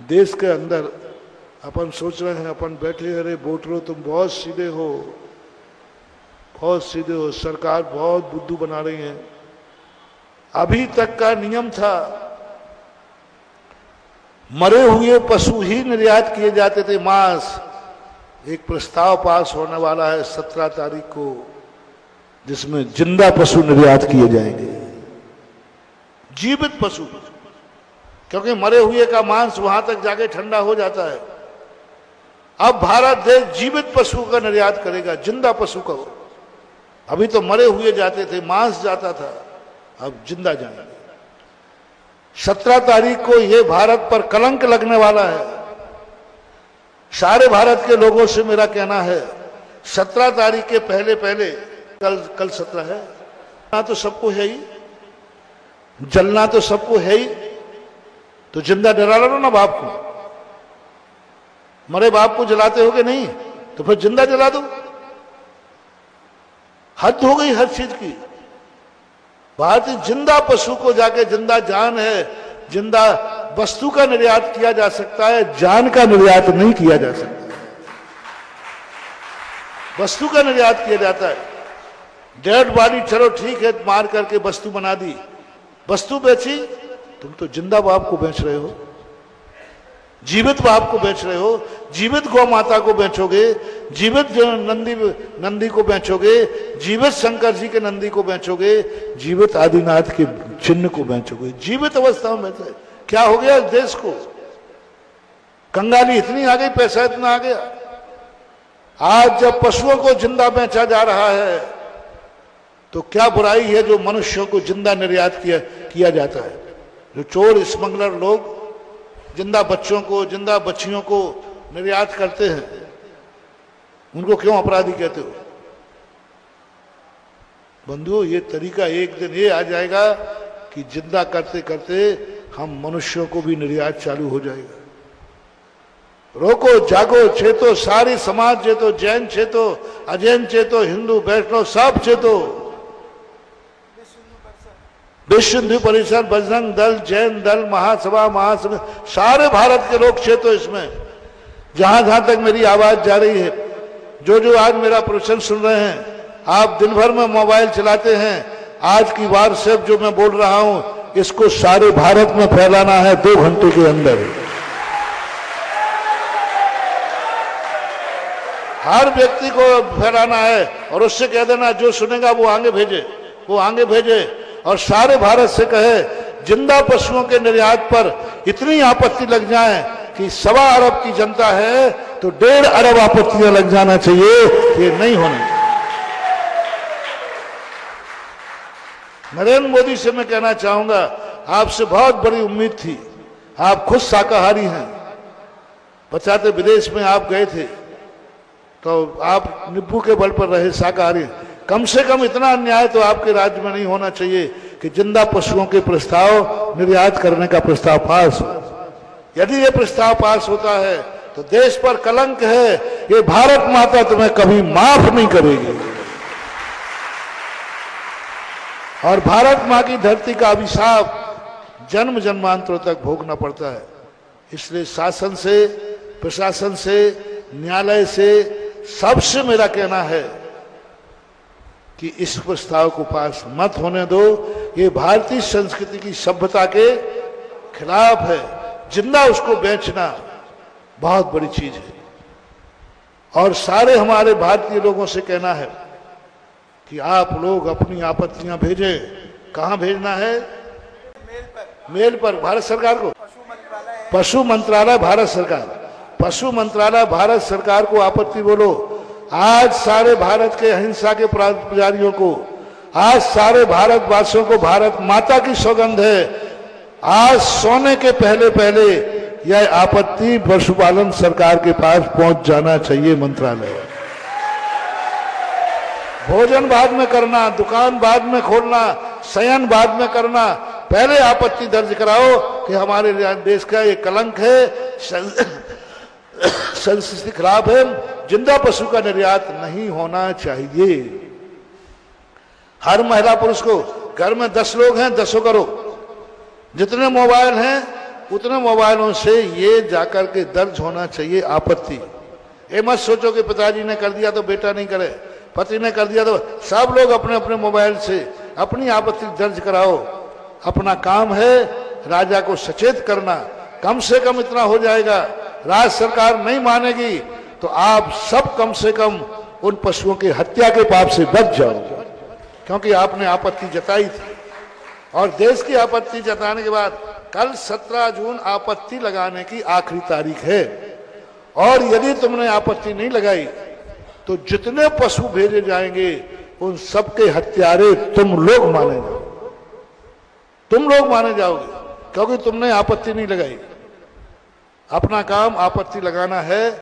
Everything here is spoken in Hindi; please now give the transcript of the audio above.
देश के अंदर अपन सोच रहे हैं, अपन बैठे अरे वोटरों तुम बहुत सीधे हो। बहुत सीधे हो, सरकार बहुत बुद्धू बना रही है। अभी तक का नियम था, मरे हुए पशु ही निर्यात किए जाते थे मांस। एक प्रस्ताव पास होने वाला है सत्रह तारीख को, जिसमें ज़िंदा पशु निर्यात किए जाएँगे। जीवित पशु। क्योंकि मरे हुए का मांस वहाँ तक जाके ठंडा हो जाता है। अब भारत देश जीवित पशु का निर्यात करेगा, ज़िंदा पशु का। अभी तो मरे हुए जाते थे, मांस जाता था, अब ज़िंदा जाएँगे। सत्रह तारीख को यह भारत पर कलंक लगने वाला है। सारे भारत के लोगों से मेरा कहना है, सत्रह तारीख के पहले पहले, कल कल सत्रह है। ना तो सबको है ही, जलना तो सबको है ही तो ज़िंदा डरा लो ना बाप को। मरे बाप को जलाते हो कि नहीं तो फिर ज़िंदा जला दो। हद हो गई हर चीज़ की। भारतीय ज़िंदा पशु को जाके ज़िंदा जान है, ज़िंदा वस्तु का निर्यात किया जा सकता है, जान का निर्यात नहीं किया जा सकता। वस्तु का निर्यात किया जाता है। डेड बॉडी चलो, ठीक है, मार करके वस्तु बना दी। वस्तु बेची तुम तो ज़िंदा बाप को बेच रहे हो। जीवित बाप को बेच रहे हो। जीवित गौ माता को बेचोगे। जीवित नंदी नंदी को बेचोगे। जीवित शंकर जी के नंदी को बेचोगे। जीवित आदिनाथ के चिन्ह को बेचोगे। जीवित अवस्था में बेचे क्या हो गया देश को? कंगाली इतनी आ गई, पैसा इतना आ गया। आज जब पशुओं को ज़िंदा बेचा जा रहा है तो क्या बुराई है जो मनुष्यों को ज़िंदा निर्यात किया किया जाता है? जो चोर स्मगलर लोग ज़िंदा बच्चों को, ज़िंदा बच्चियों को निर्यात करते हैं, उनको क्यों अपराधी कहते हो? बंधु ये तरीका एक दिन ये आ जाएगा कि ज़िंदा करते करते हम मनुष्यों को भी निर्यात चालू हो जाएगा। रोको, जागो, चेतो, सारी समाज चेतो, जैन चेतो, अजैन चेतो, हिंदू, वैष्णव, सब चेतो। विश्व हिंदू परिषद बजरंग दल, जैन दल, महासभा महासभा, सारे भारत के लोग चेतो इसमें। जहाँ जहाँ तक मेरी आवाज़ जा रही है जो जो आज मेरा प्रश्न सुन रहे हैं, आप दिन भर में मोबाइल चलाते हैं, आज की बार व्हाट्सएप जो मैं बोल रहा हूँ, इसको सारे भारत में फैलाना है दो घंटे के अंदर। हर व्यक्ति को फैलाना है, और उससे कह देना, जो सुनेगा वो आगे भेजे, वो आगे भेजे। और सारे भारत से कहे, ज़िंदा पशुओं के निर्यात पर इतनी आपत्ति लग जाए कि सवा अरब की जनता है तो डेढ़ अरब आपत्तियाँ लग जाना चाहिए, ये नहीं होने नरेंद्र मोदी से मैं कहना चाहूँगा, आपसे बहुत बड़ी उम्मीद थी, आप खुद शाकाहारी हैं। बचाते विदेश में आप गए थे तो आप नींबू के बल पर रहे, शाकाहारी कम से कम इतना अन्याय तो आपके राज्य में नहीं होना चाहिए कि ज़िंदा पशुओं के प्रस्ताव निर्यात करने का प्रस्ताव पास हो। यदि ये प्रस्ताव पास होता है तो देश पर कलंक है, ये भारत माता तुम्हें कभी माफ़ नहीं करेगी। और भारत माँ की धरती का अभिशाप जन्म जन्मांतरों तक भोगना पड़ता है। इसलिए शासन से, प्रशासन से, न्यायालय से सबसे मेरा कहना है कि इस प्रस्ताव को पास मत होने दो। ये भारतीय संस्कृति की सभ्यता के खिलाफ है। ज़िंदा उसको बेचना बहुत बड़ी चीज़ है। और सारे हमारे भारतीय लोगों से कहना है कि आप लोग अपनी आपत्तियाँ भेजें। कहाँ भेजना है? मेल पर। भारत सरकार को? पशु मंत्रालय, भारत सरकार। पशु मंत्रालय, भारत सरकार को आपत्ति बोलो। आज सारे भारत के अहिंसा के पुजारियों को, आज सारे भारतवासियों को भारत माता की सौगंध है। आज सोने के पहले पहले यह आपत्ति पशुपालन सरकार के पास पहुँच जाना चाहिए मंत्रालय। भोजन बाद में करना, दुकान बाद में खोलना, शयन बाद में करना, पहले आपत्ति दर्ज कराओ कि हमारे देश का ये कलंक है संस्कृति खराब है। ज़िंदा पशु का निर्यात नहीं होना चाहिए। हर महिला पुरुष को घर में दस लोग हैं, दसों करो जितने मोबाइल हैं, उतने मोबाइलों से ये जाकर के दर्ज होना चाहिए आपत्ति। ये मत सोचो कि पिताजी ने कर दिया तो बेटा नहीं करे। पति ने कर दिया तो सब लोग अपने अपने मोबाइल से अपनी आपत्ति दर्ज कराओ। अपना काम है, राजा को सचेत करना। कम से कम इतना हो जाएगा। राज्य सरकार नहीं मानेगी तो आप सब कम से कम उन पशुओं की हत्या के पाप से बच जाओ। क्योंकि आपने आपत्ति जताई थी। और देश की आपत्ति जताने के बाद कल 17 जून आपत्ति लगाने की आखिरी तारीख है। और यदि तुमने आपत्ति नहीं लगाई तो जितने पशु भेजे जाएँगे, उन सबके हत्यारे तुम लोग माने जाओ। तुम लोग माने जाओगे, क्योंकि तुमने आपत्ति नहीं लगाई। अपना काम आपत्ति लगाना है।